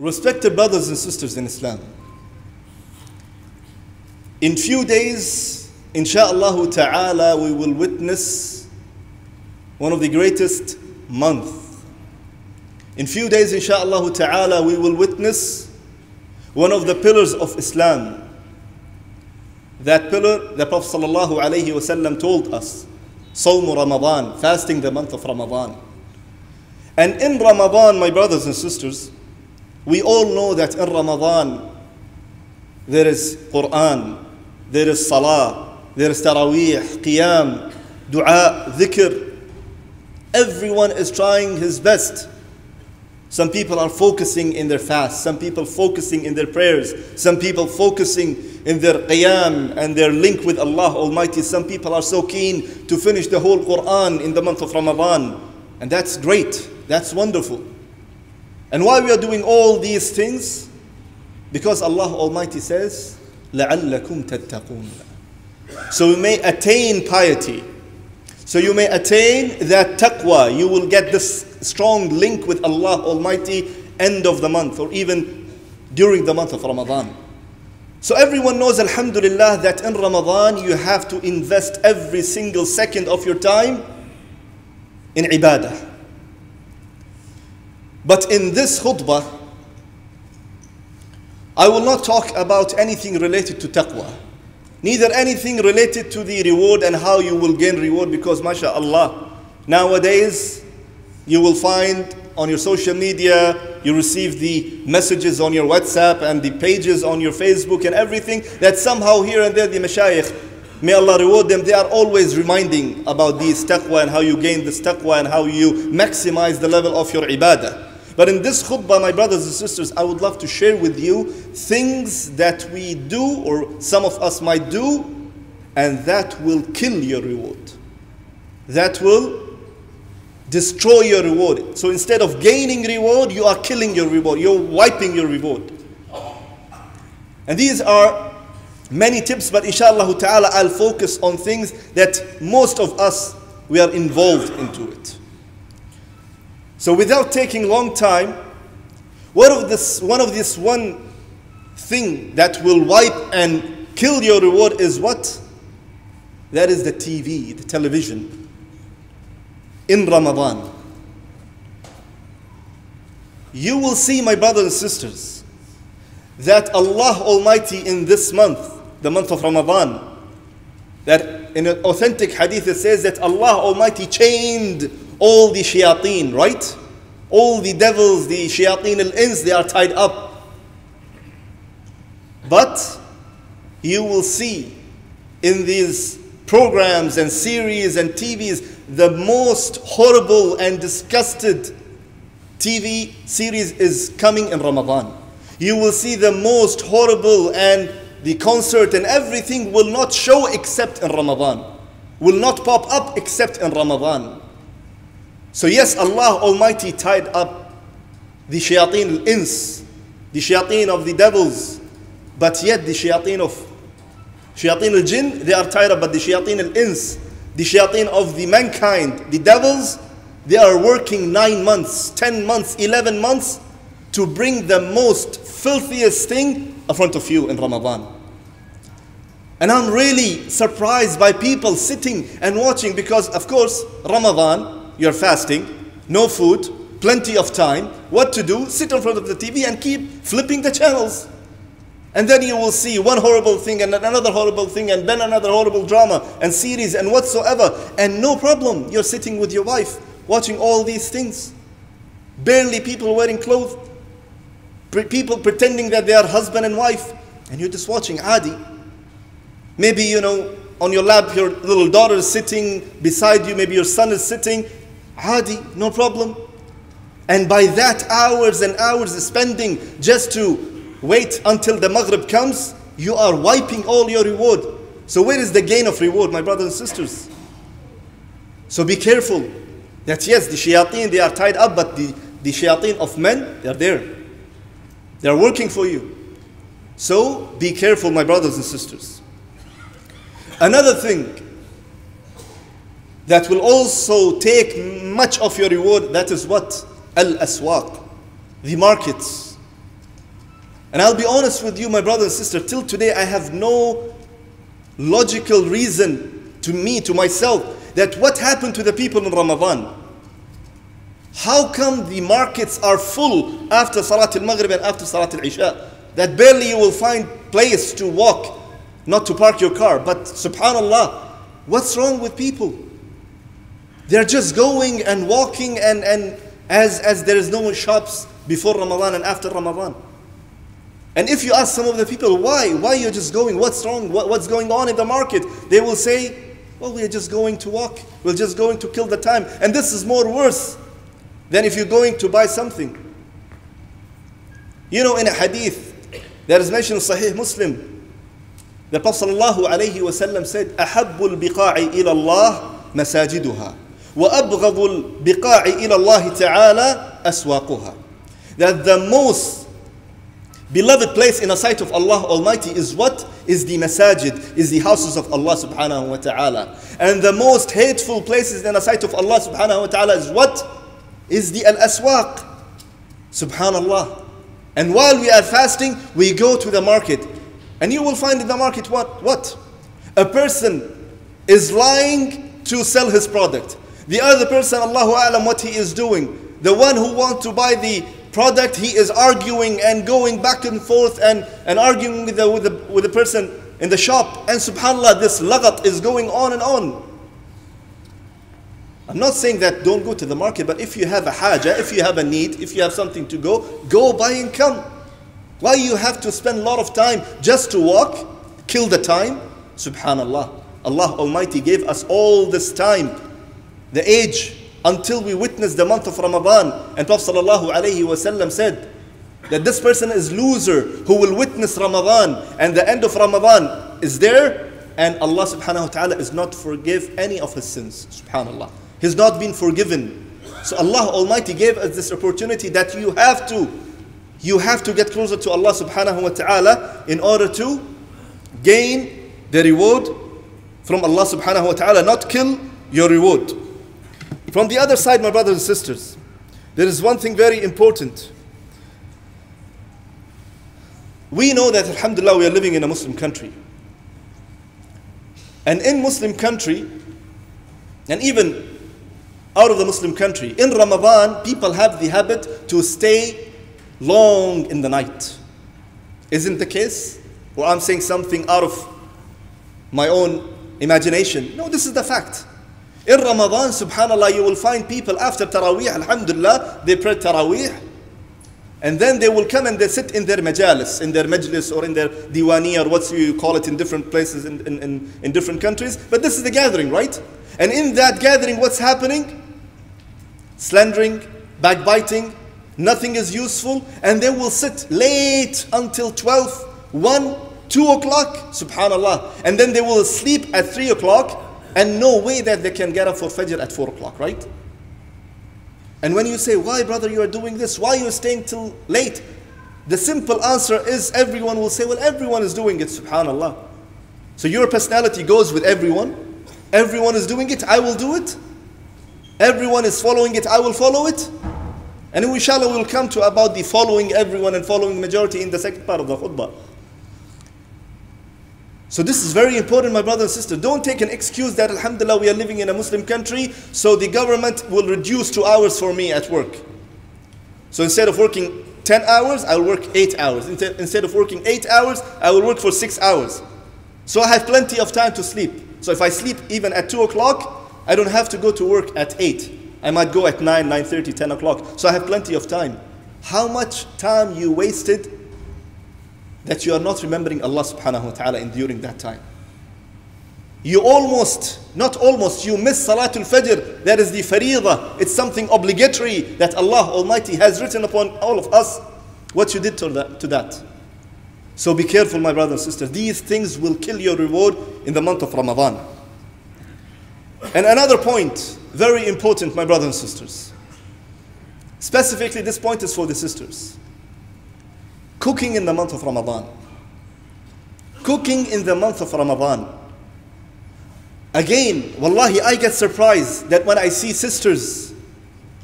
Respected brothers and sisters in Islam, in few days, insha'Allah ta'ala, we will witness one of the greatest month. In few days, insha'Allah ta'ala, we will witness one of the pillars of Islam. That pillar, the Prophet sallallahu alaihi wasallam told us, Sawm Ramadan, fasting the month of Ramadan. And in Ramadan, my brothers and sisters, we all know that in Ramadan there is Quran, there is Salah, there is Taraweeh, Qiyam, Dua, Dhikr. Everyone is trying his best. Some people are focusing in their fast, some people focusing in their prayers, some people focusing in their qiyam and their link with Allah Almighty. Some people are so keen to finish the whole Quran in the month of Ramadan. And that's great, that's wonderful. And why we are doing all these things? Because Allah Almighty says, لَعَلَّكُمْ تَتَّقُونَ So you may attain piety. So you may attain that taqwa. You will get this strong link with Allah Almighty end of the month or even during the month of Ramadan. So everyone knows, Alhamdulillah, that in Ramadan you have to invest every single second of your time in ibadah. But in this khutbah, I will not talk about anything related to taqwa. Neither anything related to the reward and how you will gain reward because mashallah, nowadays you will find on your social media, you receive the messages on your WhatsApp and the pages on your Facebook and everything that somehow here and there the mashayikh, may Allah reward them, they are always reminding about these taqwa and how you gain this taqwa and how you maximize the level of your ibadah. But in this khutbah, my brothers and sisters, I would love to share with you things that we do or some of us might do and that will kill your reward. That will destroy your reward. So instead of gaining reward, you are killing your reward. You're wiping your reward. And these are many tips, but inshallah ta'ala, I'll focus on things that most of us, we are involved into it. So without taking long time, one of this, one of this one thing that will wipe and kill your reward is what? That is the TV, the television. In Ramadan. You will see, my brothers and sisters, that Allah Almighty in this month, the month of Ramadan, that in an authentic hadith it says that Allah Almighty chained all the shayateen, right? All the devils, the shayateen al-ins, they are tied up. But you will see in these programs and series and TVs the most horrible and disgusted TV series is coming in Ramadan. You will see the most horrible and the concert and everything will not show except in Ramadan. Will not pop up except in Ramadan. So yes, Allah Almighty tied up the shayateen al-ins, the shayateen of the devils, but yet the shayateen of shayateen al-jinn, they are tied up, but the shayateen al-ins, the shayateen of the mankind, the devils, they are working nine months, ten months, eleven months to bring the most filthiest thing in front of you in Ramadan. And I'm really surprised by people sitting and watching because, of course, Ramadan, you're fasting, no food, plenty of time. What to do? Sit in front of the TV and keep flipping the channels. And then you will see one horrible thing and another horrible thing and then another horrible drama and series and whatsoever. And no problem. You're sitting with your wife watching all these things. Barely people wearing clothes. People pretending that they are husband and wife. And you're just watching Adi. Maybe, you know, on your lap, your little daughter is sitting beside you. Maybe your son is sitting Adi, no problem. And by that, hours and hours spending just to wait until the Maghrib comes, you are wiping all your reward. So, where is the gain of reward, my brothers and sisters? So, be careful that yes, the shayateen they are tied up, but the, the shayateen of men, they are there. They are working for you. So, be careful, my brothers and sisters. Another thing that will also take much of your reward. That is what? Al Aswaq, the markets. And I'll be honest with you, my brother and sister, till today I have no logical reason to me, to myself, that what happened to the people in Ramadan. How come the markets are full after Salat al-Maghrib and after Salat al-Isha? That barely you will find place to walk, not to park your car. But subhanallah, what's wrong with people? They're just going and walking and, and as, as there is no shops before Ramadan and after Ramadan. And if you ask some of the people, why? Why you're just going? What's wrong? What, what's going on in the market? They will say, well, we're just going to walk. We're just going to kill the time. And this is more worse than if you're going to buy something. You know, in a hadith that is mentioned in Sahih Muslim, the Prophet sallallahu alayhi wasallam said, أحب البقاع إلى الله مساجدها وأبغض البقاع إلى الله تعالى أسواقها. That the most beloved place in the sight of Allah Almighty is what? Is the masajid, is the houses of Allah subhanahu wa ta'ala. And the most hateful places in the sight of Allah subhanahu wa ta'ala is what? Is the al-aswaq. Subhanallah. And while we are fasting, we go to the market. And you will find in the market what? What? A person is lying to sell his product. The other person, Allahu Alam, what he is doing. The one who wants to buy the product, he is arguing and going back and forth and, and arguing with the, with, the, with the person in the shop. And subhanAllah, this lagat is going on and on. I'm not saying that don't go to the market, but if you have a haja, if you have a need, if you have something to go, go buy and come. Why you have to spend a lot of time just to walk, kill the time? Subhanallah. Allah Almighty gave us all this time, the age until we witness the month of Ramadan. And Prophet ﷺ said that this person is loser who will witness Ramadan and the end of Ramadan is there and Allah subhanahu wa ta'ala is not forgive any of his sins. Subhanallah. He's not been forgiven. So Allah Almighty gave us this opportunity that you have to you have to get closer to Allah subhanahu wa ta'ala in order to gain the reward from Allah subhanahu wa ta'ala, not kill your reward. From the other side, my brothers and sisters, there is one thing very important. We know that, alhamdulillah, we are living in a Muslim country. And in Muslim country, and even out of the Muslim country, in Ramadan, people have the habit to stay long in the night. Isn't the case? Or I'm saying something out of my own imagination. No, this is the fact. In Ramadan, subhanAllah, you will find people after Taraweeh, alhamdulillah, they pray Taraweeh. And then they will come and they sit in their majalis, in their majlis or in their diwani or what you call it in different places in, in, in, in different countries. But this is the gathering, right? And in that gathering, what's happening? Slandering, backbiting, nothing is useful. And they will sit late until 12, 1, 2 o'clock, subhanAllah. And then they will sleep at 3 o'clock and no way that they can get up for Fajr at 4 o'clock, right? And when you say, why brother you are doing this? Why you are staying till late? The simple answer is everyone will say, well everyone is doing it, subhanallah. So your personality goes with everyone. Everyone is doing it, I will do it. Everyone is following it, I will follow it. And inshallah we'll come to about the following everyone and following majority in the second part of the khutbah. So this is very important, my brother and sister. Don't take an excuse that Alhamdulillah we are living in a Muslim country, so the government will reduce two hours for me at work. So instead of working 10 hours, I will work 8 hours. Instead of working 8 hours, I will work for 6 hours. So I have plenty of time to sleep. So if I sleep even at 2 o'clock, I don't have to go to work at 8. I might go at 9, 9.30, 10 o'clock. So I have plenty of time. How much time you wasted that you are not remembering Allah subhanahu wa ta'ala in during that time. You almost, not almost, you miss Salatul Fajr. That is the faridah. It's something obligatory that Allah Almighty has written upon all of us what you did to that. To that. So be careful, my brothers and sisters. These things will kill your reward in the month of Ramadan. And another point, very important, my brothers and sisters. Specifically, this point is for the sisters. Cooking in the month of Ramadan. Cooking in the month of Ramadan. Again, wallahi, I get surprised that when I see sisters,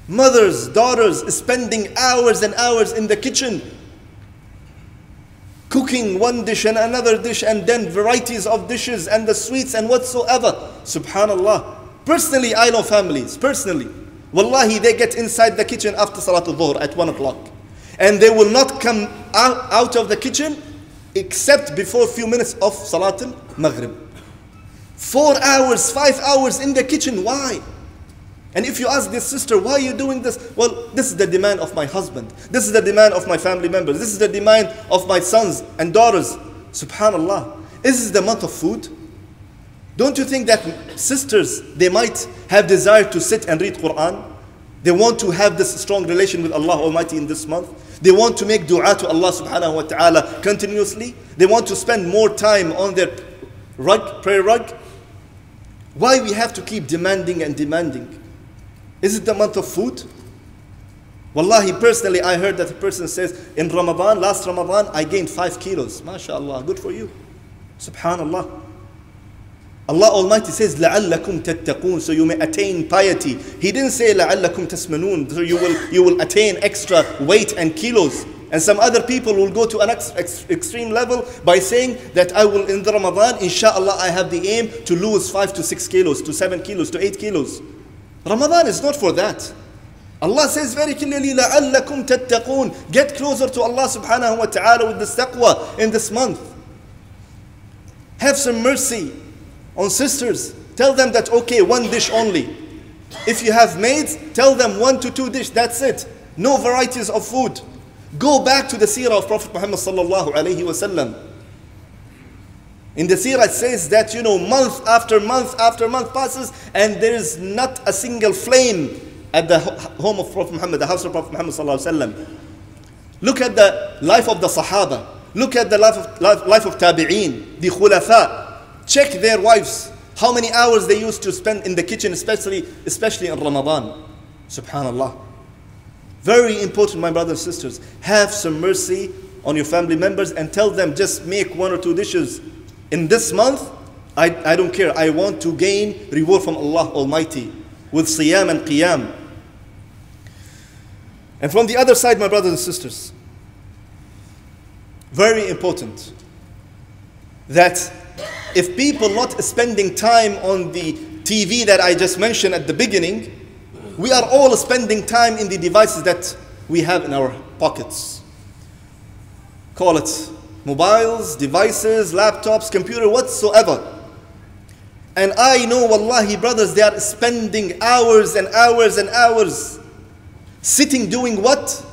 mothers, daughters spending hours and hours in the kitchen. cooking one dish and another dish and then varieties of dishes and the sweets and whatsoever. Subhanallah. Personally, I know families, personally. Wallahi, they get inside the kitchen after Salatul Dhuhr at 1 o'clock. And they will not come out, of the kitchen except before a few minutes of Salatul Maghrib. Four hours, five hours in the kitchen. Why? And if you ask this sister, why are you doing this? Well, this is the demand of my husband. This is the demand of my family members. This is the demand of my sons and daughters. Subhanallah. This is this the month of food? Don't you think that sisters, they might have desire to sit and read Quran? They want to have this strong relation with Allah Almighty in this month. They want to make dua to Allah subhanahu wa ta'ala continuously. They want to spend more time on their rug, prayer rug. Why we have to keep demanding and demanding? Is it the month of food? Wallahi, personally, I heard that a person says, in Ramadan, last Ramadan, I gained five kilos. MashaAllah, good for you. Subhanallah. Allah Almighty says, لَعَلَّكُمْ تَتَّقُونَ So you may attain piety. He didn't say, لَعَلَّكُمْ تَسْمَنُونَ So you will, you will attain extra weight and kilos. And some other people will go to an ex ex extreme level by saying that I will, in the Ramadan, inshallah, I have the aim to lose 5 to 6 kilos, to 7 kilos, to 8 kilos. Ramadan is not for that. Allah says very clearly, لَعَلَّكُمْ تَتَّقُونَ Get closer to Allah subhanahu wa ta'ala with this taqwa in this month. Have some mercy on sisters. Tell them that, okay, one dish only. If you have maids, tell them one to two dish, that's it. No varieties of food. Go back to the seerah of Prophet Muhammad sallallahu alayhi wasallam. In the seerah it says that, you know, month after month after month passes and there is not a single flame at the home of Prophet Muhammad, the house of Prophet Muhammad sallallahu alayhi wasallam. Look at the life of the Sahaba. Look at the life of, life, life of Tabi'een, the Khulafa. Check their wives. How many hours they used to spend in the kitchen, especially, especially in Ramadan. Subhanallah. Very important, my brothers and sisters. Have some mercy on your family members and tell them just make one or two dishes in this month, I, I don't care. I want to gain reward from Allah Almighty with siyam and qiyam. And from the other side, my brothers and sisters, very important that if people not spending time on the TV that I just mentioned at the beginning, we are all spending time in the devices that we have in our pockets. Call it mobiles, devices, laptops, computer, whatsoever. And I know, wallahi, brothers, they are spending hours and hours and hours sitting doing what?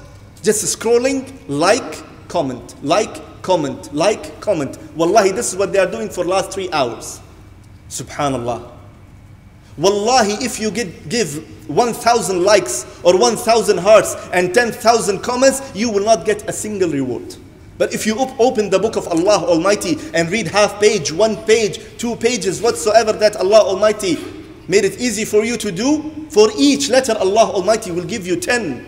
Just scrolling, like, comment, like, comment, like, comment. Wallahi, this is what they are doing for last three hours. Subhanallah. Wallahi, if you get, give 1,000 likes or 1,000 hearts and 10,000 comments, you will not get a single reward. But if you op open the book of Allah Almighty and read half page, one page, two pages, whatsoever that Allah Almighty made it easy for you to do, for each letter Allah Almighty will give you 10.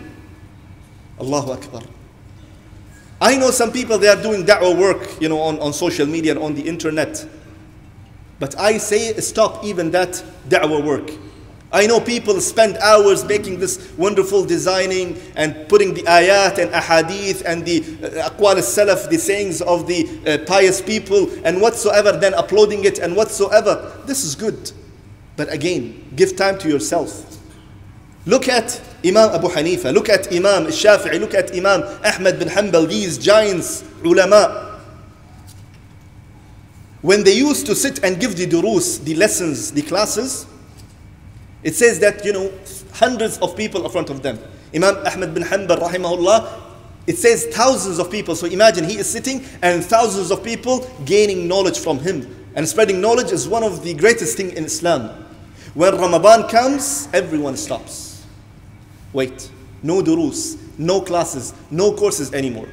Allahu Akbar. I know some people they are doing da'wah work, you know, on, on social media and on the internet. But I say stop even that da'wah work. I know people spend hours making this wonderful designing and putting the ayat and ahadith and the uh, salaf, the sayings of the uh, pious people and whatsoever, then uploading it and whatsoever. This is good. But again, give time to yourself. Look at Imam Abu Hanifa, look at Imam Shafi'i, look at Imam Ahmad bin Hanbal, these giants, ulama. When they used to sit and give the durus, the lessons, the classes, it says that, you know, hundreds of people in front of them. Imam Ahmad bin Hanbal, rahimahullah, it says thousands of people. So imagine he is sitting and thousands of people gaining knowledge from him. And spreading knowledge is one of the greatest things in Islam. When Ramadan comes, everyone stops. Wait, no durus, no classes, no courses anymore.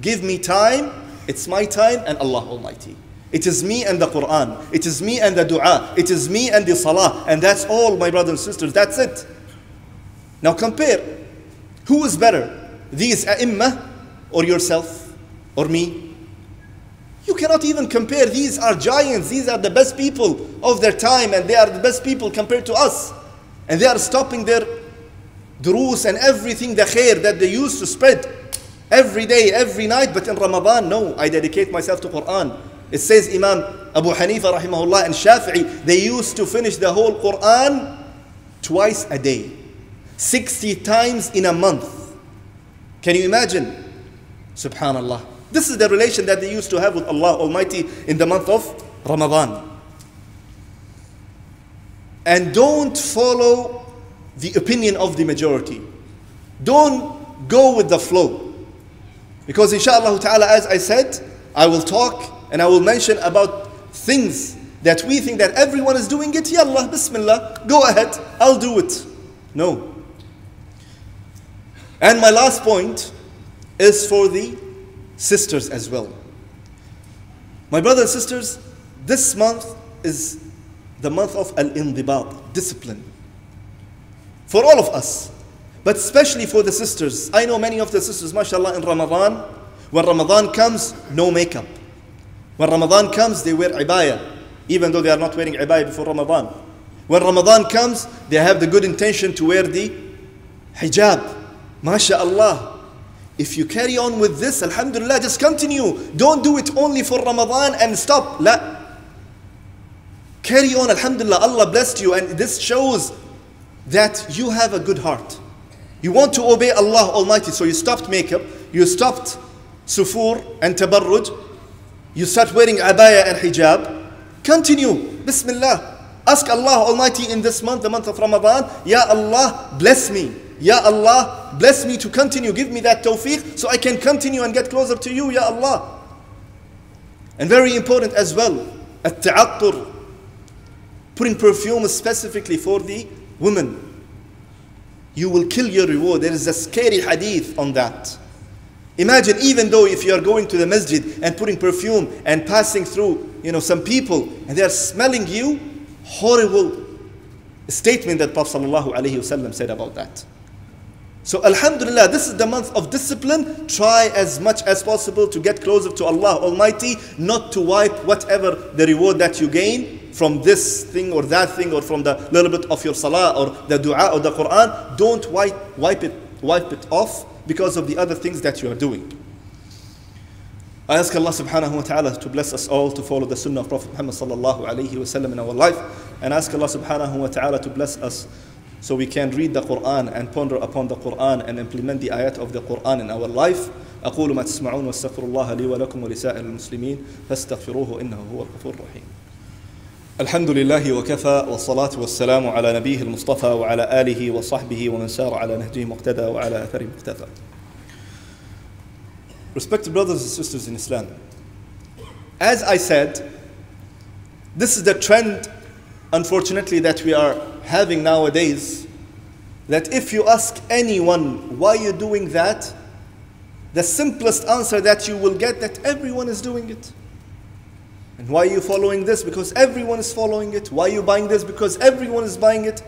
Give me time, it's my time and Allah Almighty. It is me and the Quran. It is me and the dua. It is me and the salah. And that's all, my brothers and sisters. That's it. Now compare. Who is better? These ai or yourself or me? You cannot even compare. These are giants. These are the best people of their time and they are the best people compared to us. And they are stopping their durus and everything, the khair that they used to spread. every day, every night, but in Ramadan, no, I dedicate myself to Quran. It says Imam Abu Hanifa rahimahullah and Shafi'i, they used to finish the whole Quran twice a day, 60 times in a month. Can you imagine? Subhanallah. This is the relation that they used to have with Allah Almighty in the month of Ramadan. And don't follow the opinion of the majority. Don't go with the flow. Because inshallah ta'ala, as I said, I will talk and I will mention about things that we think that everyone is doing it. Yallah, bismillah, go ahead, I'll do it. No. And my last point is for the sisters as well. My brothers and sisters, this month is the month of al indibat, discipline. For all of us, but especially for the sisters. I know many of the sisters, mashallah, in Ramadan, when Ramadan comes, no makeup. When Ramadan comes, they wear abaya, even though they are not wearing abaya before Ramadan. When Ramadan comes, they have the good intention to wear the hijab. MashaAllah. If you carry on with this, Alhamdulillah, just continue. Don't do it only for Ramadan and stop. La. Carry on, Alhamdulillah, Allah blessed you, and this shows that you have a good heart. You want to obey Allah Almighty, so you stopped makeup, you stopped sufur and tabarruj, you start wearing abaya and hijab. Continue, Bismillah. Ask Allah Almighty in this month, the month of Ramadan, Ya Allah, bless me. Ya Allah, bless me to continue. Give me that tawfiq so I can continue and get closer to you, Ya Allah. And very important as well, at-ta'attur, putting perfume specifically for the women. You will kill your reward. There is a scary hadith on that. Imagine, even though if you are going to the masjid and putting perfume and passing through, you know, some people and they are smelling you, horrible statement that Prophet ﷺ said about that. So Alhamdulillah, this is the month of discipline. Try as much as possible to get closer to Allah Almighty, not to wipe whatever the reward that you gain from this thing or that thing or from the little bit of your salah or the dua or the Quran. Don't wipe, wipe it, wipe it off because of the other things that you are doing. I ask Allah subhanahu wa ta'ala to bless us all to follow the sunnah of Prophet Muhammad sallallahu alayhi wa sallam in our life and ask Allah subhanahu wa ta'ala to bless us so we can read the Quran and ponder upon the Quran and implement the ayat of the Quran in our life. أقول ما تسمعون واستغفر الله لي ولكم ولسائر المسلمين فاستغفروه إنه هو الغفور الرحيم الحمد لله وكفى والصلاة والسلام على نبيه المصطفى وعلى آله وصحبه ومن سار على نهجه مقتدى وعلى أثره مقتدى Respected brothers and sisters in Islam, as I said, this is the trend, unfortunately, that we are having nowadays that if you ask anyone why you're doing that, the simplest answer that you will get that everyone is doing it. And why are you following this? Because everyone is following it. Why are you buying this? Because everyone is buying it.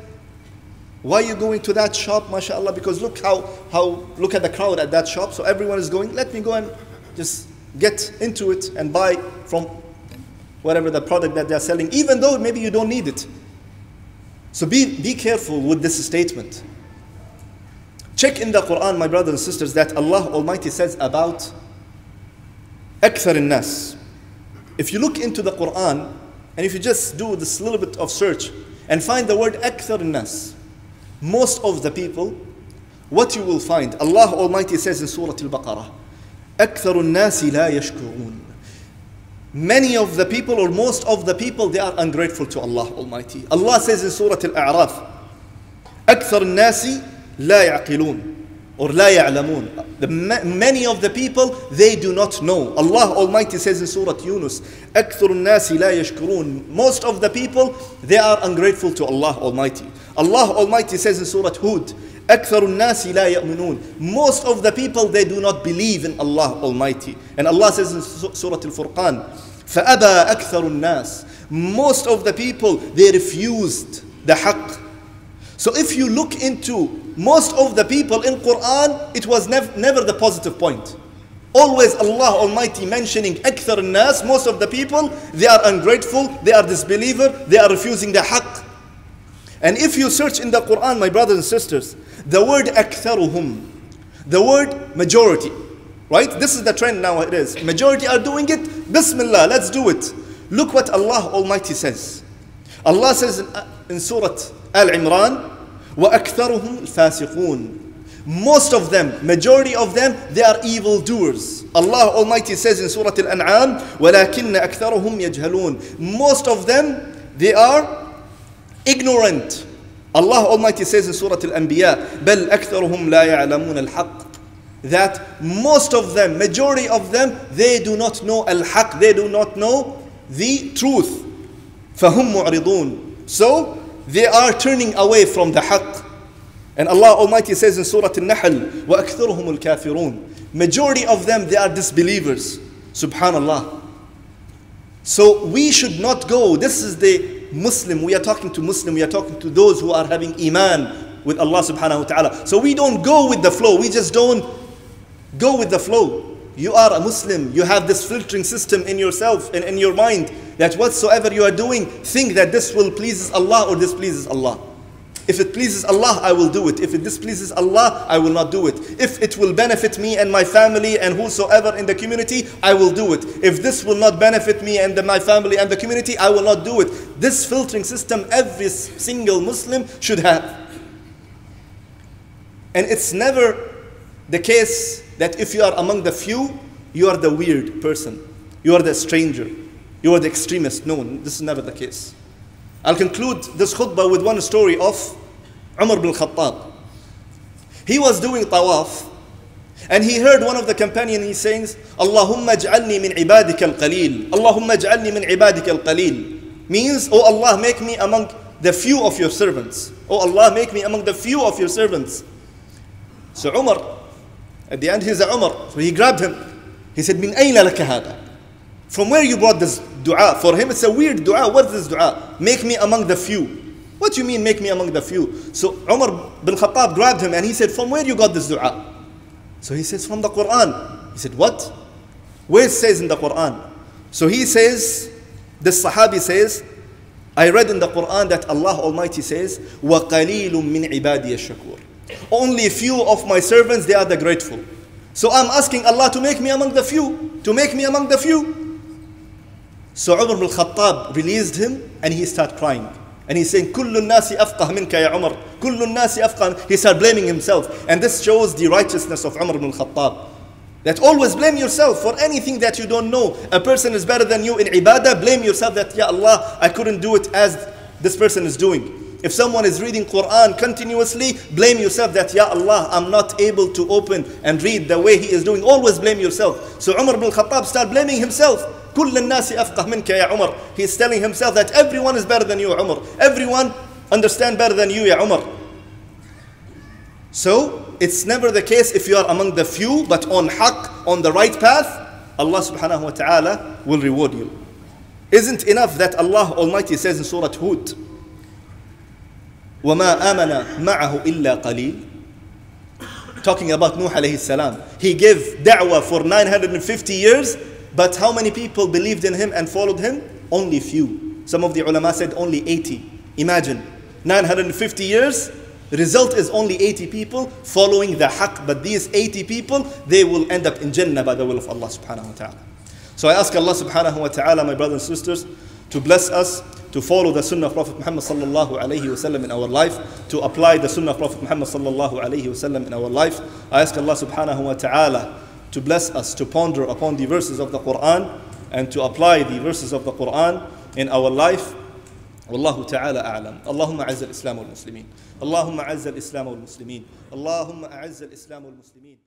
Why are you going to that shop, mashallah? Because look how, how look at the crowd at that shop. So everyone is going, let me go and just get into it and buy from whatever the product that they're selling, even though maybe you don't need it. So be, be careful with this statement. Check in the Quran, my brothers and sisters, that Allah Almighty says about أكثر الناس. If you look into the Quran, and if you just do this little bit of search and find the word أكثر الناس, most of the people, what you will find, Allah Almighty says in Surah Al-Baqarah, أكثر الناس لا يشكرون many of the people or most of the people they are ungrateful to Allah Almighty. Allah says in Surah Al-A'raf, أكثر الناس لا يعقلون or لا يعلمون. The many of the people they do not know. Allah Almighty says in Surah Yunus, أكثر الناس لا يشكرون. Most of the people they are ungrateful to Allah Almighty. Allah Almighty says in Surah Hud, أكثر الناس لا يؤمنون. Most of the people they do not believe in Allah Almighty. And Allah says in Surah Al-Furqan, فأبى أكثر الناس. Most of the people they refused the haqq. So if you look into most of the people in Quran, it was nev never the positive point. Always Allah Almighty mentioning أكثر الناس, most of the people, they are ungrateful, they are disbeliever, they are refusing the haqq. And if you search in the Quran, my brothers and sisters, the word أكثرهم, the word majority, Right? This is the trend nowadays. Majority are doing it. Bismillah, let's do it. Look what Allah Almighty says. Allah says in, in Surah Al Imran, وَأَكْثَرُهُمْ الْفَاسِقُونَ most of them, majority of them, they are evil doers. Allah Almighty says in Surah Al-An'am, وَلَكِنَّ أَكْثَرُهُمْ يَجْهَلُونَ Most of them, they are ignorant. Allah Almighty says in Surah Al-Anbiya, بَلْ أَكْثَرُهُمْ لَا يَعْلَمُونَ الْحَقِّ That most of them, majority of them, they do not know al-haq, they do not know the truth. فَهُمْ مُعْرِضُونَ So, they are turning away from the haqq. And Allah Almighty says in Surah Al-Nahl, وَأَكْثَرُهُمُ الْكَافِرُونَ Majority of them, they are disbelievers. Subhanallah. So we should not go. This is the Muslim. We are talking to Muslim. We are talking to those who are having iman with Allah subhanahu wa ta'ala. So we don't go with the flow. We just don't go with the flow. You are a Muslim. You have this filtering system in yourself and in your mind that whatsoever you are doing, think that this will pleases Allah or displeases Allah. If it pleases Allah, I will do it. If it displeases Allah, I will not do it. If it will benefit me and my family and whosoever in the community, I will do it. If this will not benefit me and my family and the community, I will not do it. This filtering system every single Muslim should have. And it's never the case that if you are among the few, you are the weird person. You are the stranger. You are the extremist. No, this is never the case. I'll conclude this khutbah with one story of Umar bin Khattab. He was doing tawaf and he heard one of the companions he sings, Allahumma ja'alni min ibadika al-qalil. Allahumma ja'alni min ibadika al-qalil. Means, oh Allah, make me among the few of your servants. Oh Allah, make me among the few of your servants. So Umar, at the end he's a Umar. So he grabbed him. He said, Min ayna laka hada? From where you brought this dua? For him it's a weird dua. What is this dua? Make me among the few. What do you mean make me among the few? So Umar bin Khattab grabbed him and he said, From where you got this dua? So he says, From the Quran. He said, What? Where it says in the Quran? So he says, this Sahabi says, I read in the Quran that Allah Almighty says, وَقَلِيلٌ مِّنْ عِبَادِيَ الشَّكُورِ Only few of my servants, they are the grateful. So I'm asking Allah to make me among the few, to make me among the few. So Umar bin Khattab released him and he started crying. And he's saying, كل الناس أفقه منك يا عمر كل الناس أفقه He started blaming himself. And this shows the righteousness of Umar bin Khattab. That always blame yourself for anything that you don't know. A person is better than you in ibadah, blame yourself that, Ya Allah, I couldn't do it as this person is doing. If someone is reading Quran continuously, blame yourself that, Ya Allah, I'm not able to open and read the way he is doing. Always blame yourself. So Umar bin Khattab started blaming himself. كل الناس أفقه منك يا عمر. He's telling himself that everyone is better than you, Umar. Everyone understand better than you, Ya Umar. So, it's never the case if you are among the few, but on haqq, on the right path, Allah subhanahu wa ta'ala will reward you. Isn't enough that Allah Almighty says in Surah Hud, وَمَا آمَنَ مَعَهُ إِلَّا قَلِيلٌ Talking about Nuh alayhi salam. He gave da'wah for 950 years, but how many people believed in him and followed him? Only few. Some of the ulama said only 80. Imagine, 950 years, the result is only 80 people following the haqq, but these 80 people, they will end up in Jannah by the will of Allah subhanahu wa ta'ala. So I ask Allah subhanahu wa ta'ala, my brothers and sisters, to bless us, to follow the sunnah of Prophet Muhammad sallallahu alayhi wasallam in our life, to apply the sunnah of Prophet Muhammad sallallahu alayhi wasallam in our life. I ask Allah subhanahu wa ta'ala to bless us, to ponder upon the verses of the Quran and to apply the verses of the Quran in our life. والله تعالى أعلم اللهم أعز الإسلام والمسلمين اللهم أعز الإسلام والمسلمين اللهم أعز الإسلام والمسلمين